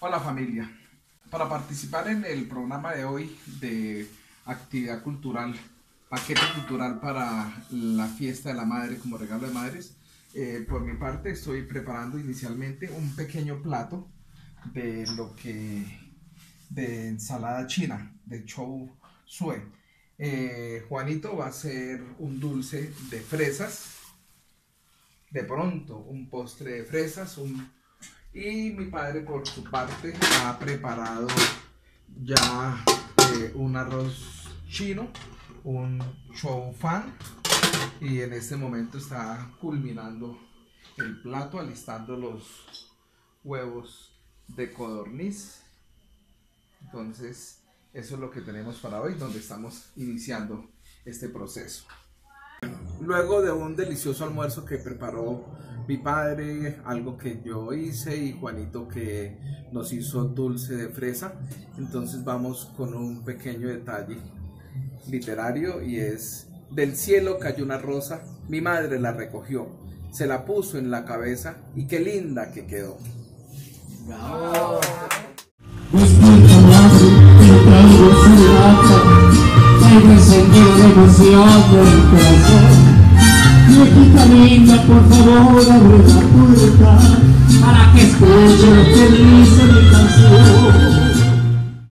Hola familia. Para participar en el programa de hoy de actividad cultural, paquete cultural para la fiesta de la madre como regalo de madres, eh, por mi parte estoy preparando inicialmente un pequeño plato de lo que de ensalada china de chou sue. Eh, Juanito va a hacer un dulce de fresas, de pronto un postre de fresas, un y mi padre por su parte ha preparado ya eh, un arroz chino, un chow fan y en este momento está culminando el plato, alistando los huevos de codorniz. Entonces, eso es lo que tenemos para hoy, donde estamos iniciando este proceso. Luego de un delicioso almuerzo que preparó mi padre, algo que yo hice y Juanito que nos hizo dulce de fresa, entonces vamos con un pequeño detalle literario y es del cielo cayó una rosa, mi madre la recogió, se la puso en la cabeza y qué linda que quedó. Linda, por favor, abre la puerta